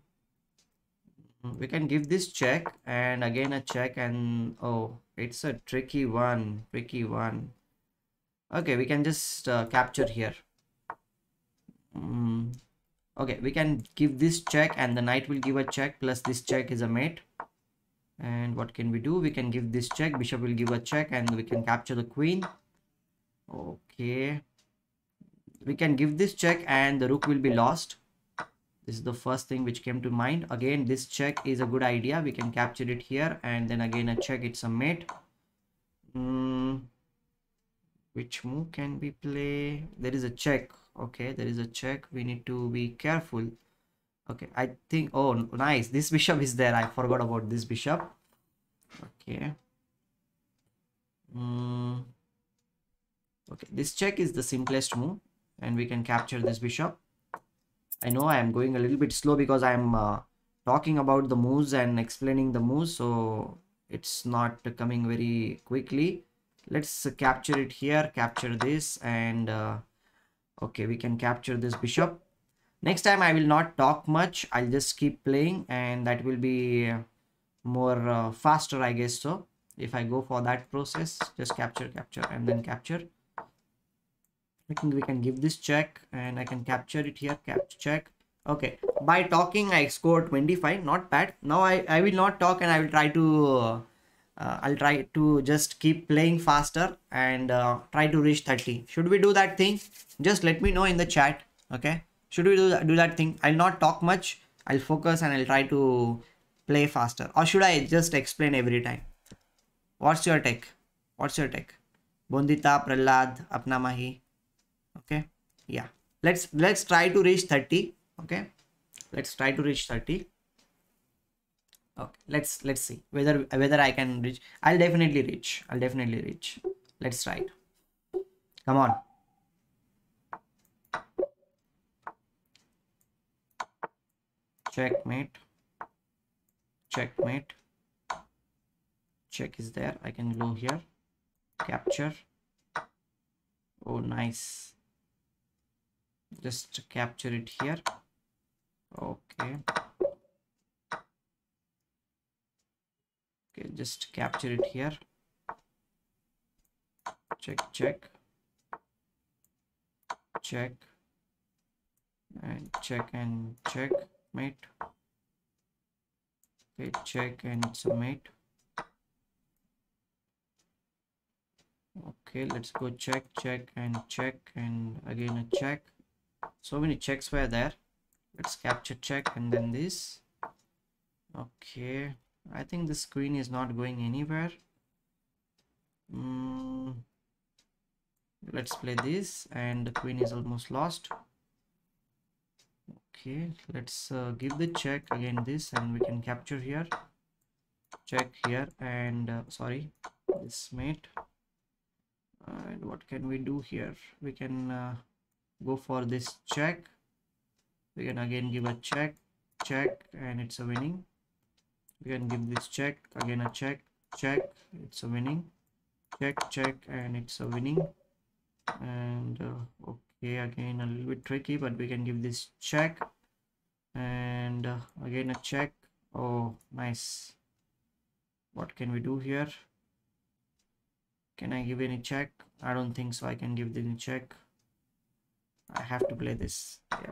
S1: We can give this check and again a check and oh it's a tricky one tricky one. Okay we can just uh, capture here. Mm, okay we can give this check and the knight will give a check plus this check is a mate. And what can we do? We can give this check. Bishop will give a check and we can capture the queen okay. We can give this check and the rook will be lost. This is the first thing which came to mind. Again this check is a good idea. We can capture it here and then again a check it's a mate. Mm, which move can we play? There is a check. Okay there is a check. We need to be careful. Okay i think oh nice. This bishop is there. I forgot about this bishop. Okay. Mm okay this check is the simplest move and we can capture this bishop. I know i am going a little bit slow because i am uh, talking about the moves and explaining the moves so it's not coming very quickly. Let's uh, capture it here capture this and uh, okay we can capture this bishop. Next time i will not talk much i'll just keep playing and that will be more uh, faster i guess so. If i go for that process just capture capture and then capture I think we can give this check and I can capture it here. Capture check. Okay. By talking I scored 25 not bad. Now I, I will not talk and I will try to uh, I'll try to just keep playing faster and uh, try to reach 30 should we do that thing? Just let me know in the chat. Okay? Should we do that, do that thing? I'll not talk much. I'll focus and I'll try to play faster. Or should I just explain every time? What's your take? What's your take? Bondita Prahlad Apna Mahi yeah. Let's let's try to reach 30 okay. Let's try to reach 30 okay. Let's let's see whether whether i can reach. I'll definitely reach. I'll definitely reach. Let's try it. Come on. Checkmate. Checkmate. Check is there. I can go here. Capture. Oh nice just capture it here. Okay. Okay just capture it here. Check check. Check. And check and check mate. Okay check and submit. Okay let's go check check and check and again a check so many checks were there. Let's capture check and then this. Okay. I think the queen is not going anywhere. Mm, let's play this and the queen is almost lost. Okay let's uh, give the check again this and we can capture here. Check here and uh, sorry this mate. And what can we do here? We can uh, go for this check. We can again give a check check and it's a winning. We can give this check again a check check it's a winning. Check check and it's a winning. And uh, okay again a little bit tricky but we can give this check. And uh, again a check. Oh nice. What can we do here? Can I give any check? I don't think so I can give any check I have to play this. Yeah.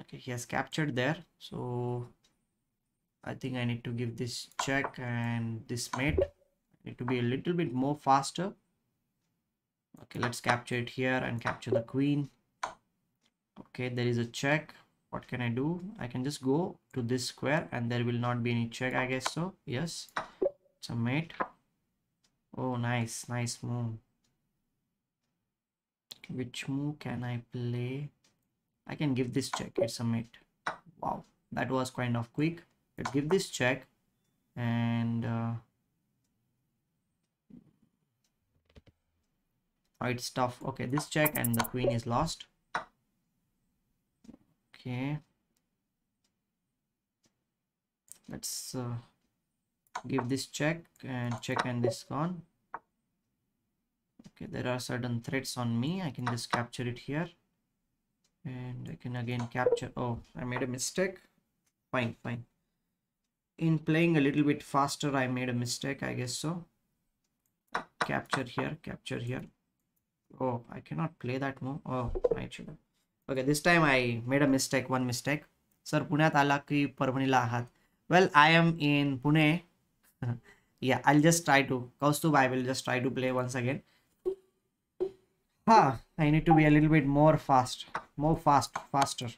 S1: Okay he has captured there so I think I need to give this check and this mate. I need to be a little bit more faster. Okay let's capture it here and capture the queen. Okay there is a check. What can I do? I can just go to this square and there will not be any check I guess so. Yes it's a mate. Oh nice nice move which move can I play? I can give this check it's a mate wow that was kind of quick. Let's give this check and uh, white stuff okay this check and the queen is lost. Okay. Let's uh, give this check and check and this gone okay there are certain threads on me. I can just capture it here. And i can again capture oh i made a mistake. Fine fine. In playing a little bit faster i made a mistake i guess so. Capture here capture here. Oh i cannot play that move. Oh i should have. Okay this time i made a mistake one mistake. Sir punyat ala ki parvanila ahat well i am in pune. Yeah i'll just try to kaustubh i will just try to play once again ah i need to be a little bit more fast more fast faster.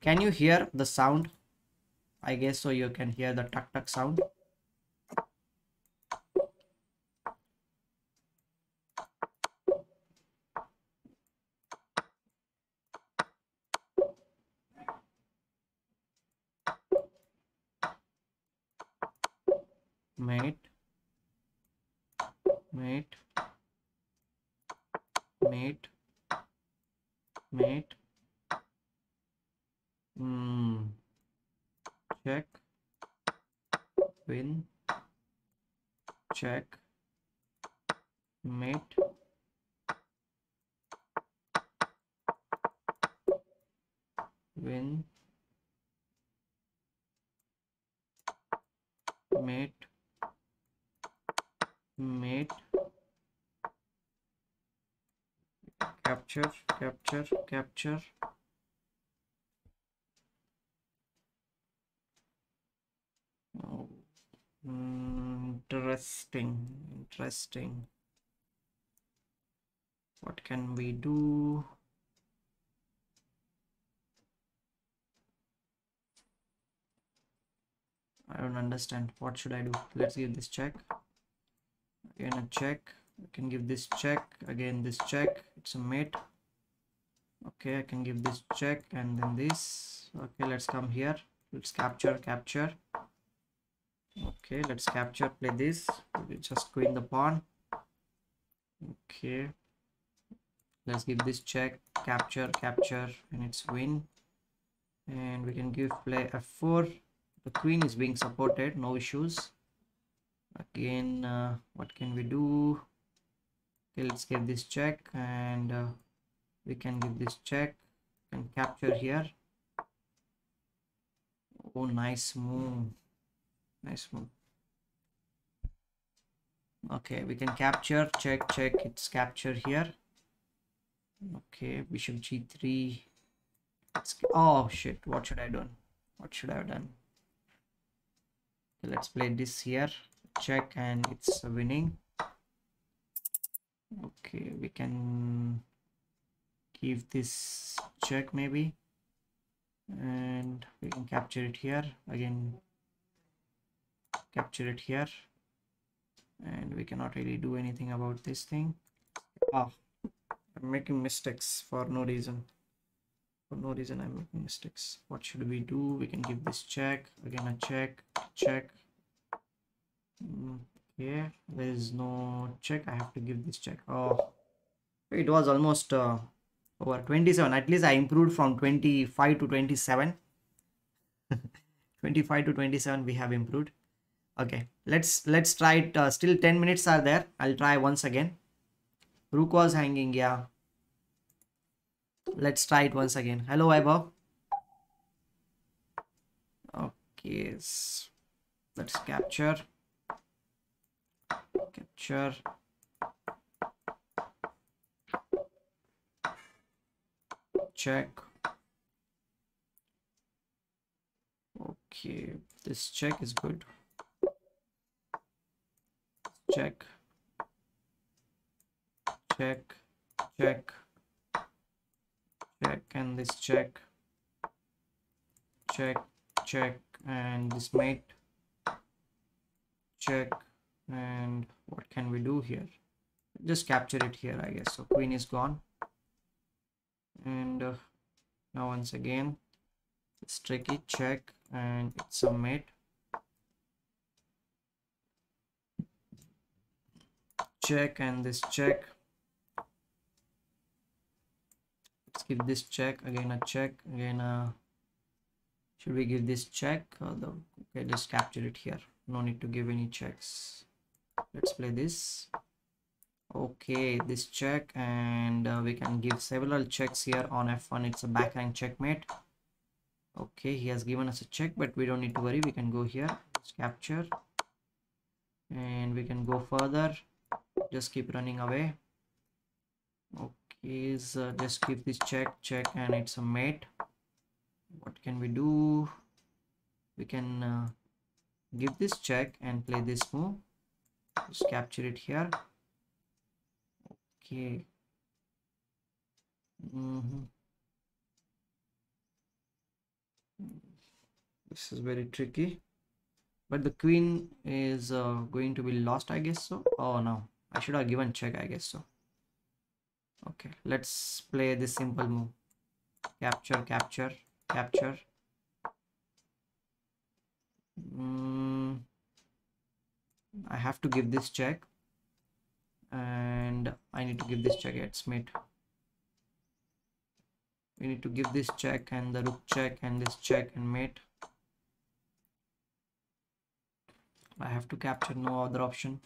S1: Can you hear the sound? I guess so you can hear the tuck tuck sound mate mate mate mate mm. check win check mate win mate mate capture capture capture. Oh, mm, interesting interesting. What can we do? I don't understand. What should I do? Let's give this check again a check. I can give this check. Again this check. It's a mate. Okay I can give this check and then this. Okay let's come here. Let's capture capture. Okay let's capture play this. We just queen the pawn. Okay. Let's give this check. Capture capture and it's win. And we can give play f4 the queen is being supported. No issues again uh, what can we do? Okay let's give this check and uh, we can give this check and capture here. Oh nice move. Nice move. Okay we can capture check check it's capture here. Okay bishop g3 oh shit what should i done? What should i have done? Let's play this here check and it's a winning. Okay we can give this check maybe. And we can capture it here. Again capture it here. And we cannot really do anything about this thing. Ah i'm making mistakes for no reason. For no reason i'm making mistakes. What should we do? We can give this check. Again a check check yeah there is no check. I have to give this check. Oh it was almost uh, over 27 at least i improved from 25 to 27 25 to 27 we have improved. Okay let's let's try it. Uh, still 10 minutes are there. I'll try once again. Rook was hanging yeah. Let's try it once again. Hello Ibo. okay let's capture capture check. Okay this check is good. Check. Check. Check. Check and this check. Check check and this mate. Check and what can we do here? Just capture it here i guess. So queen is gone. And uh, now once again it's tricky check. And it's a mate. Check and this check. Let's give this check. Again a check. Again a should we give this check? Or the okay just capture it here. No need to give any checks let's play this. Okay this check and uh, we can give several checks here on f1 it's a back rank checkmate. Okay he has given us a check but we don't need to worry. We can go here. Let's capture. And we can go further. Just keep running away. Okay so just keep this check check and it's a mate. What can we do? We can uh, give this check and play this move just capture it here. Okay. Mm -hmm. this is very tricky. But the queen is uh, going to be lost i guess so. Oh no. I should have given check i guess so. Okay. Let's play this simple move. Capture capture capture. Mm, i have to give this check and I need to give this check at Smith. We need to give this check and the rook check and this check and mate. I have to capture no other option.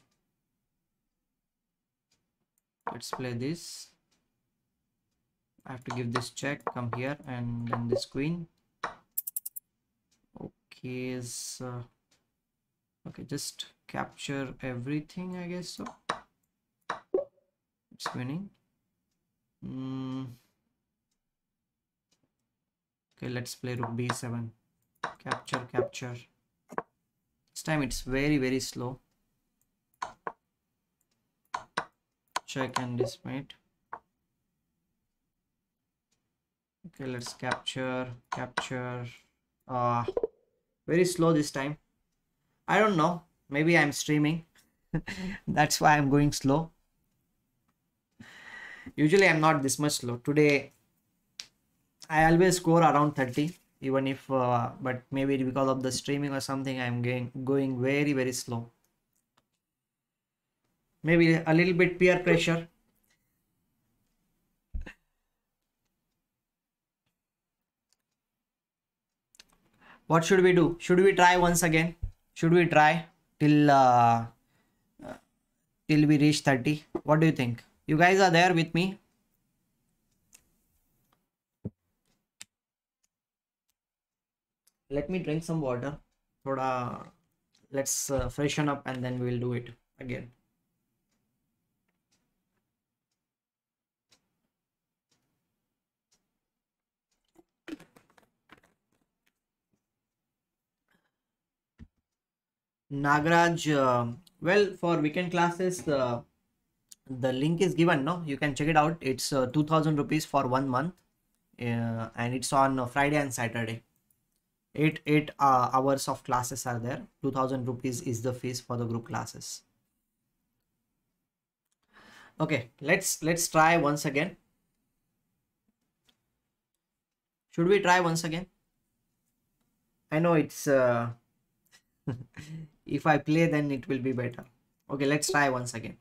S1: Let's play this. I have to give this check, come here and then this queen. Okay, so okay, just capture everything, I guess so. It's winning mm. okay let's play rook b7 capture capture. This time it's very very slow. Check and dismate. Okay let's capture capture. Uh very slow this time. I don't know maybe i'm streaming. That's why i'm going slow. Usually i'm not this much slow. Today i always score around 30 even if uh, but maybe because of the streaming or something i'm going going very very slow. Maybe a little bit peer pressure. What should we do? Should we try once again? Should we try till uh, till we reach 30 what do you think you guys are there with me? Let me drink some water. Thoda, let's uh, freshen up and then we'll do it again. Nagraj, uh, well, for weekend classes, uh, the link is given. No, you can check it out. It's uh, 2000 rupees for one month, uh, and it's on Friday and Saturday. Eight eight uh, hours of classes are there. 2000 rupees is the fees for the group classes. Okay, let's let's try once again. Should we try once again? I know it's uh, if I play then it will be better. Okay, let's try once again.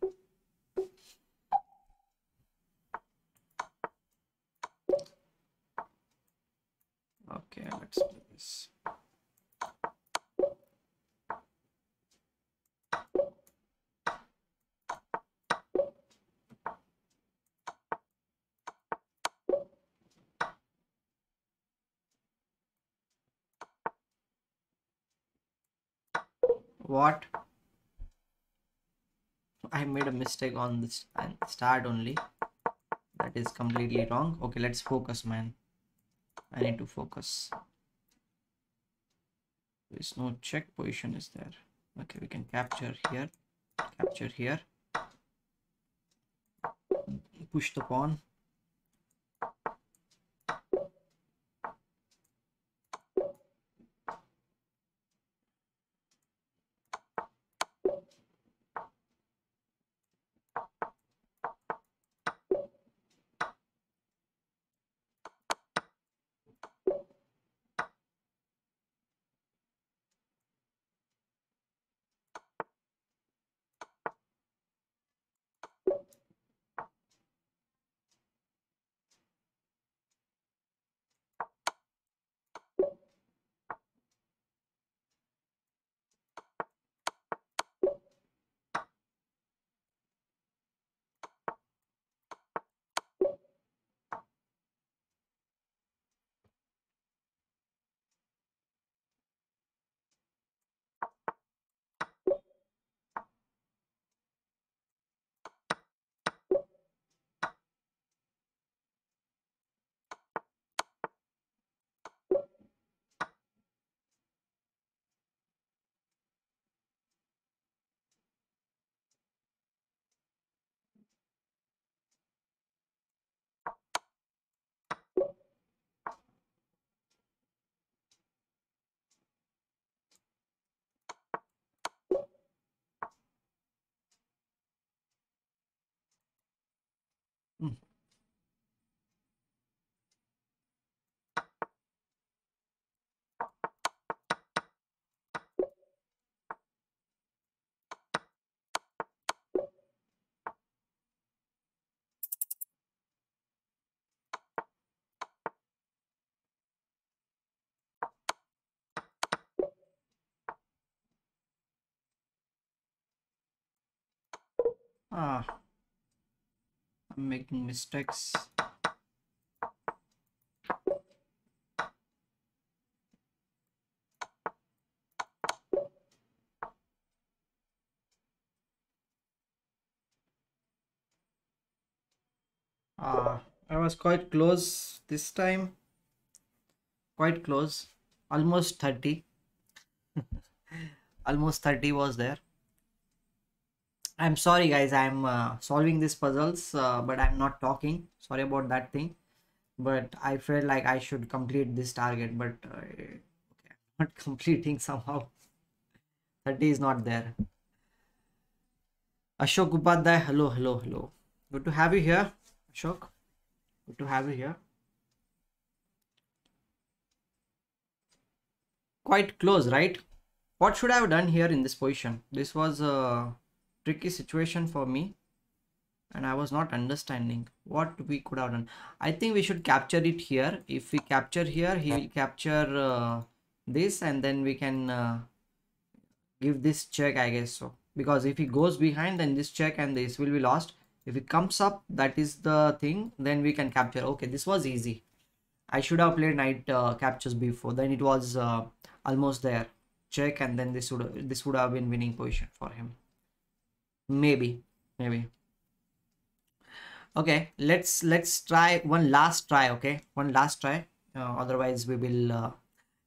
S1: Okay, let's do this. What? I made a mistake on this and start only. That is completely wrong. Okay, let's focus, man. I need to focus. There's no check position is there. Okay, we can capture here, capture here, push the pawn. Mm. Ah, I'm making mistakes. Ah, I was quite close this time. Quite close. Almost 30. Almost 30 was there. I'm sorry guys, I'm uh, solving these puzzles, uh, but I'm not talking. Sorry about that thing. But I felt like I should complete this target, but uh, okay, I'm not completing somehow. 30 is not there. Ashok Upadhyay, hello, hello, hello. Good to have you here, Ashok. Good to have you here. Quite close, right? What should I have done here in this position? This was a tricky situation for me and I was not understanding what we could have done. I think we should capture it here. If we capture here, he will capture uh, this and then we can uh, give this check, I guess so. Because if he goes behind, then this check and this will be lost. If it comes up, that is the thing, then we can capture. Okay, this was easy. I should have played knight uh, captures before. Then it was uh, almost there. Check and then this would this would have been winning position for him maybe. Maybe. Okay let's let's try one last try okay? One last try. Uh, otherwise we will uh,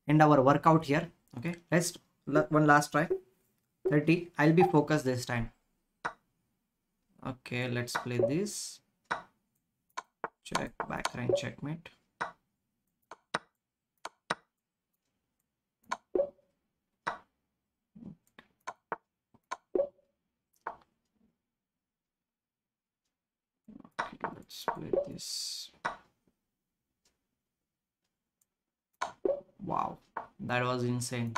S1: end our workout here okay? Let's one last try. 30 I'll be focused this time. Okay let's play this. Check back rank checkmate play this. Wow that was insane.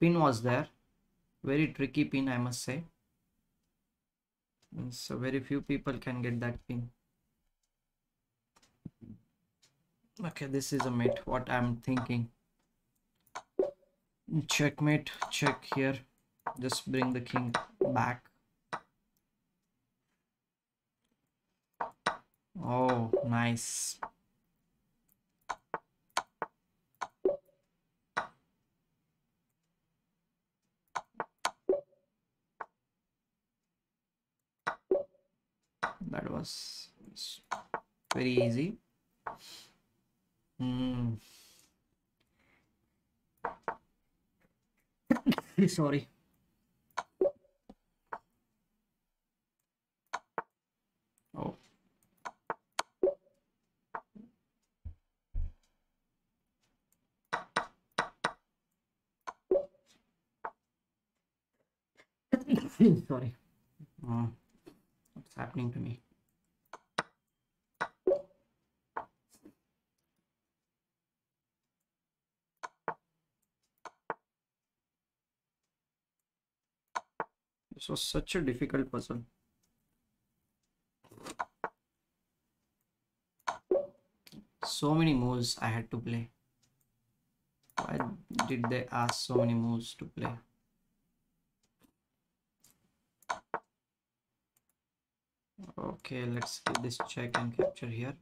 S1: Pin was there. Very tricky pin i must say. So very few people can get that pin. Okay this is a mate what i'm thinking. Checkmate check here. Just bring the king back oh nice. That was very easy. Hmm. sorry oh Hmm, sorry. Oh what's happening to me? This was such a difficult puzzle. So many moves i had to play. Why did they ask so many moves to play okay let's give this check and capture here.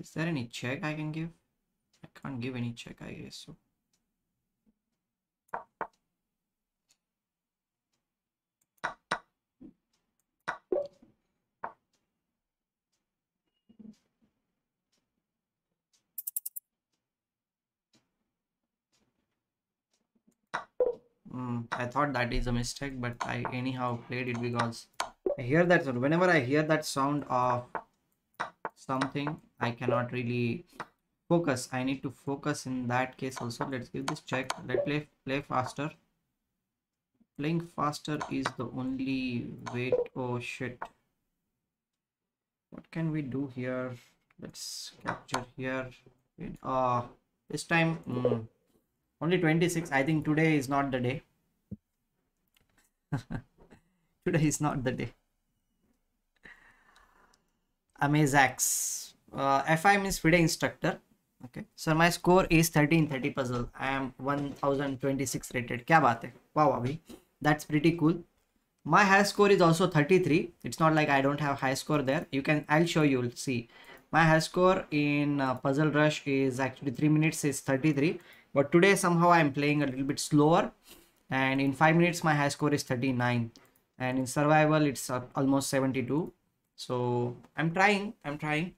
S1: Is there any check i can give? I can't give any check i guess so Mm, I thought that is a mistake, but I anyhow played it because I hear that sound. Whenever I hear that sound of something, I cannot really focus. I need to focus in that case also. Let's give this check. Let play play faster. Playing faster is the only way. Oh shit! What can we do here? Let's capture here. Uh, this time. Mm, only 26 i think today is not the day today is not the day. Amazax uh, fi means FIDE instructor. Okay. So my score is 1330 puzzle. I am 1026 rated. Kya baat hai? Wow abhi. That's pretty cool. My high score is also 33 it's not like i don't have high score there. You can i'll show you will see. My high score in uh, puzzle rush is actually 3 minutes is 33 but today somehow i'm playing a little bit slower and in 5 minutes my high score is 39 and in survival it's almost 72 so i'm trying i'm trying.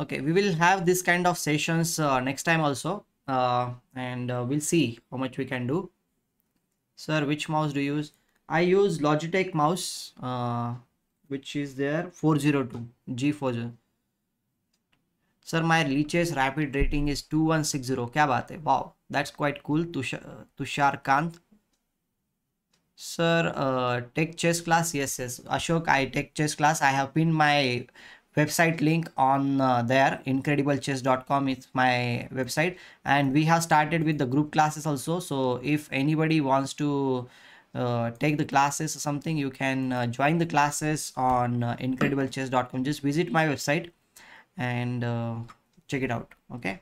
S1: Okay we will have this kind of sessions uh, next time also. Uh, and uh, we'll see how much we can do. Sir which mouse do you use? I use logitech mouse uh, which is there 402 g40 sir my leches rapid rating is to one six zero क्या बात है wow that's quite cool Tushar Kant sir uh, take chess class yes yes ashok i take chess class i have pinned my website link on uh, there incrediblechess.com is my website and we have started with the group classes also so if anybody wants to uh, take the classes or something you can uh, join the classes on uh, incrediblechess.com just visit my website and uh, check it out okay?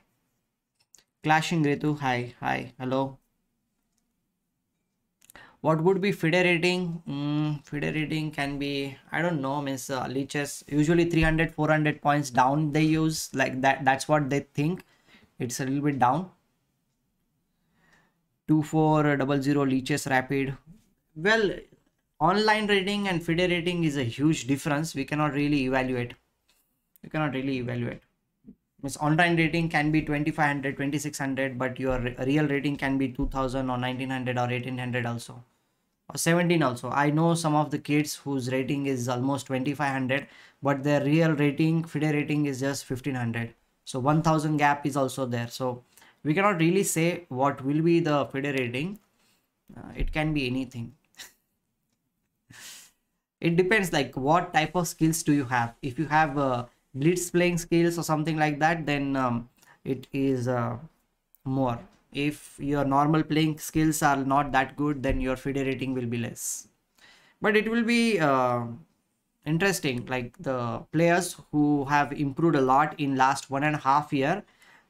S1: Clashing Ritu hi hi hello. What would be FIDE rating mm, FIDE rating can be I don't know miss uh, Lichess usually 300 400 points down they use like that that's what they think. It's a little bit down. 2400 Lichess rapid. Well online rating and FIDE rating is a huge difference. We cannot really evaluate. You cannot really evaluate. Means online rating can be 2500, 2600, but your real rating can be 2000 or 1900 or 1800 also or 17 also. I know some of the kids whose rating is almost 2500, but their real rating, FIDE rating is just 1500. So 1000 gap is also there. So we cannot really say what will be the FIDE rating. Uh, it can be anything it depends like what type of skills do you have if you have uh, blitz playing skills or something like that then um, it is uh, more. If your normal playing skills are not that good then your FIDE rating will be less. But it will be uh, interesting like the players who have improved a lot in last one and a half year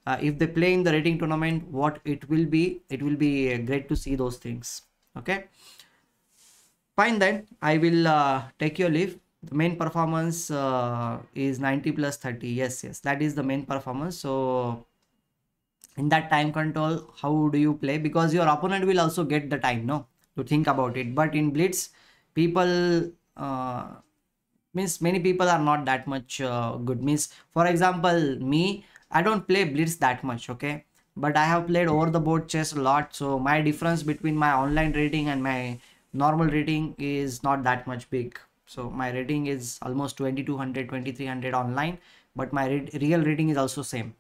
S1: uh, if they play in the rating tournament what it will be it will be uh, great to see those things. Okay? Fine then. I will uh, take your leave the main performance uh, is 90 plus 30 yes yes that is the main performance. So in that time control how do you play? Because your opponent will also get the time no? To think about it. But in blitz people uh, means many people are not that much uh, good. Means for example me i don't play blitz that much okay? But i have played over the board chess a lot. So my difference between my online rating and my normal rating is not that much big so my rating is almost 2200 2300 online but my real rating is also same.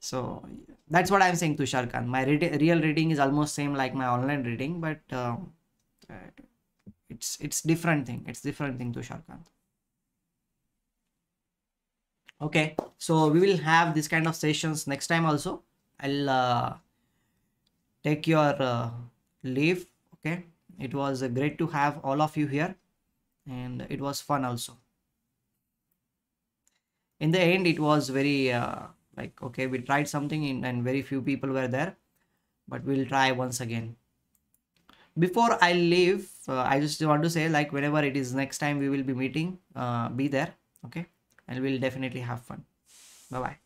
S1: So that's what i'm saying tushar khan. My real rating is almost same like my online rating but uh, it's it's different thing. It's different thing tushar khan. Okay. So we will have this kind of sessions next time also. I'll uh, take your uh, leave. Okay it was great to have all of you here and it was fun also. In the end it was very uh, like okay we tried something in, and very few people were there but we'll try once again. Before i leave uh, i just want to say like whenever it is next time we will be meeting uh, be there okay? And we'll definitely have fun. Bye bye